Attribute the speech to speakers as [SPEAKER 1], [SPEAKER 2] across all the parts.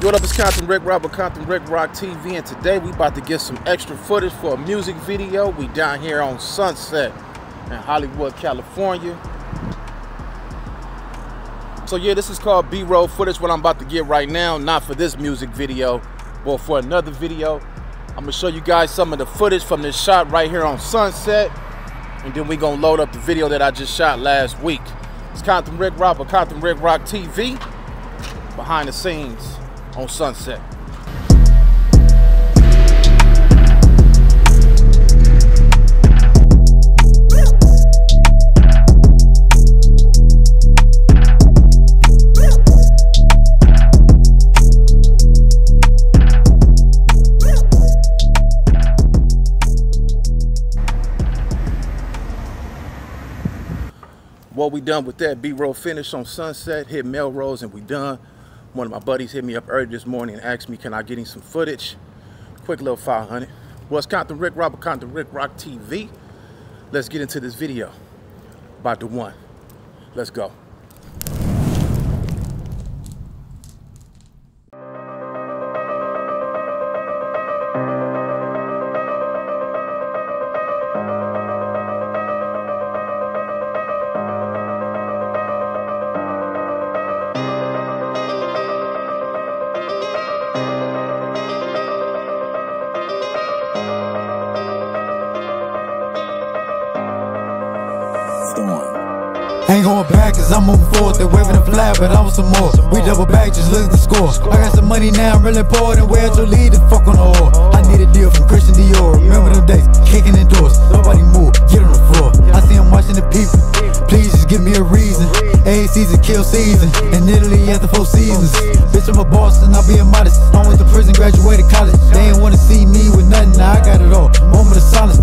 [SPEAKER 1] What up, it's Compton Ricc Roc with Compton Ricc Roc TV, and today we about to get some extra footage for a music video. We down here on Sunset in Hollywood, California. So yeah, this is called B-roll footage, what I'm about to get right now, not for this music video, but for another video. I'm gonna show you guys some of the footage from this shot right here on Sunset, and then we gonna load up the video that I just shot last week. It's Compton Ricc Roc with Compton Ricc Roc TV, behind the scenes on Sunset. Well, we done with that B-roll finish on Sunset, hit Melrose, and we done. One of my buddies hit me up early this morning and asked me, can I get him some footage? Quick little 500. Well, it's Compton Rick Robert, Compton Ricc Roc TV. Let's get into this video about the one. Let's go.
[SPEAKER 2] Ain't going back cause I'm moving forward. They waving the flag, but I want some more. We double back, just look at the score. I got some money now, I'm really poor. And where to lead the fuck on the whore. I need a deal from Christian Dior. Remember them days, kicking in doors. Nobody move, get on the floor. I see I'm watching the people. Please just give me a reason. A season, kill season. In Italy after four seasons. Bitch, I'm a boss and I'll be a modest. I went to prison, graduated college. They ain't wanna see me with nothing, now I got it all. Moment of silence,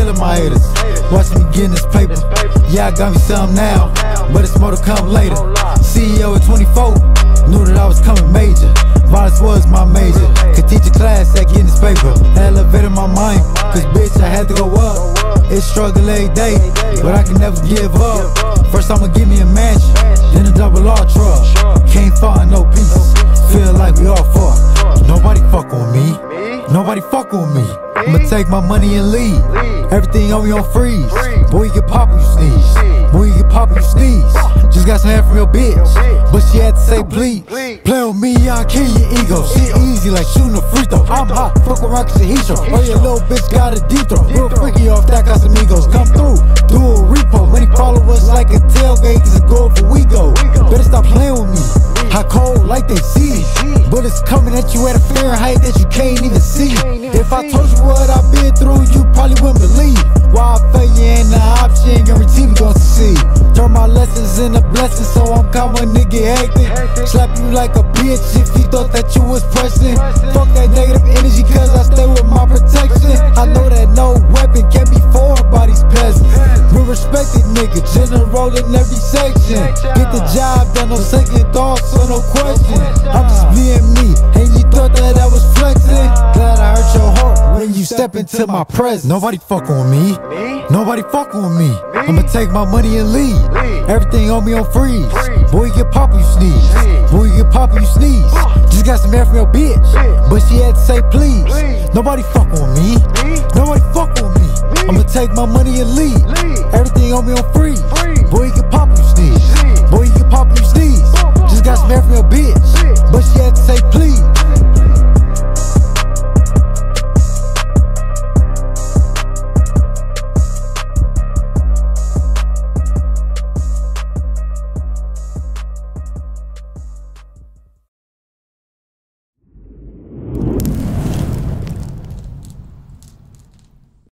[SPEAKER 2] killing my haters. Watch me getting this paper. Yeah, I got me some now, but it's more to come later. CEO at 24, knew that I was coming major. Violence was my major. Could teach a class at getting this paper. Elevated my mind, cause bitch, I had to go up. It's struggle every day, but I can never give up. First, I'ma give me a mansion, take my money and leave. Everything on me on freeze. Boy, you get pop you sneeze. Boy, you get pop you sneeze. Just got some hair from your bitch, but she had to say please. Play with me, I'll kill your ego. Shit easy like shooting a free throw. I'm hot, fuck around cause heat show. Oh, your little bitch got a deep throw. Real freaky off that, egos. Come through, do a repo. Many follow us like a tailgate, cause it go for we go. Better stop playing with me. Hot cold like they see. Bullets coming at you at a Fahrenheit that you can't even see. If I told you what I've been through, you probably wouldn't believe. Why I failure ain't an option, guarantee we gon' succeed. Turn my lessons into blessings, so I'm when nigga hectic. Slap you like a bitch if you thought that you was pressing. Fuck that negative energy, cause I stay with my protection. I know that no weapon can be formed respected nigga, general in every section. Get the job done, no second thoughts, so no question. I'm just being me, and you thought that I was flexing. Glad I hurt your heart when you step into my presence. Nobody fuck on me. Nobody fuck on me. I'ma take my money and leave. Everything on me on freeze. Boy, you get pop when you sneeze. Boy, you get pop when you sneeze. Just got some air from your bitch, but she had to say please. Nobody fuck on me. Nobody fuck on me. I'ma take my money and leave. Everything on me on free. Boy, you get pop